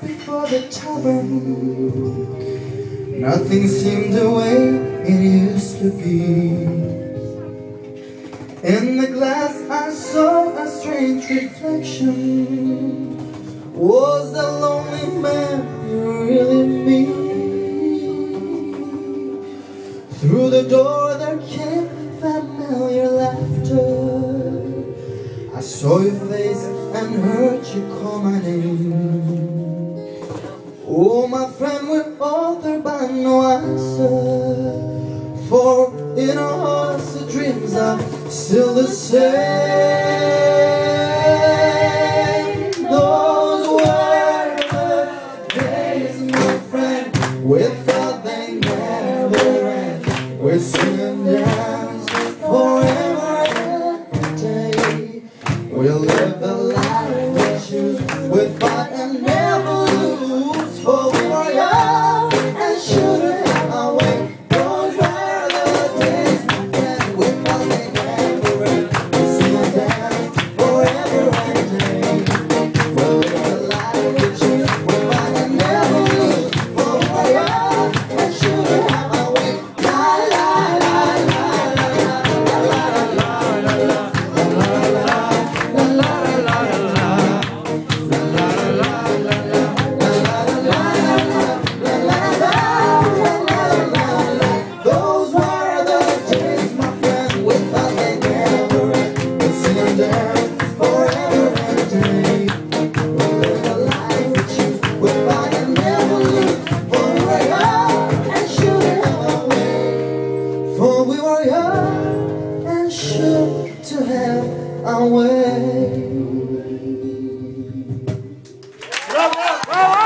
before the tavern. Nothing seemed the way it used to be. In the glass I saw a strange reflection. Was the lonely man really me? Through the door saw your face and heard you call my name Oh, my friend, we're altered by no answer. For in our hearts the dreams are still the same. Those were the days, my friend We thought they never end. We sing and alive. away. Bravo, bravo.